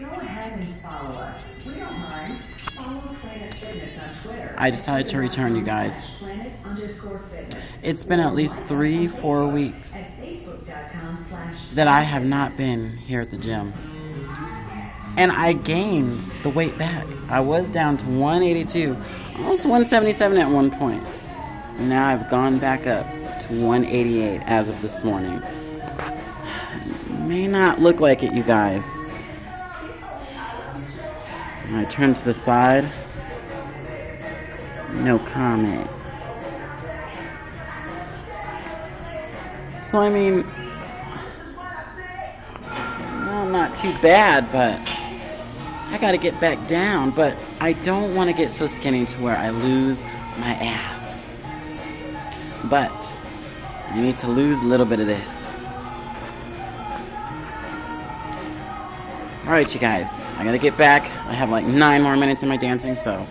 Go ahead and follow us. We don't mind. Follow Planet Fitness on Twitter. I decided to return, you guys. Planet underscore fitness. It's been at least three, four weeks At facebook.com slash that I have not been here at the gym. And I gained the weight back. I was down to 182, almost 177 at one point. Now I've gone back up to 188 as of this morning. May not look like it, you guys. When I turn to the side, no comment. So, I mean, well, not too bad, but I gotta get back down. But I don't want to get so skinny to where I lose my ass. But I need to lose a little bit of this. Alright, you guys, I gotta get back. I have like nine more minutes in my dancing, so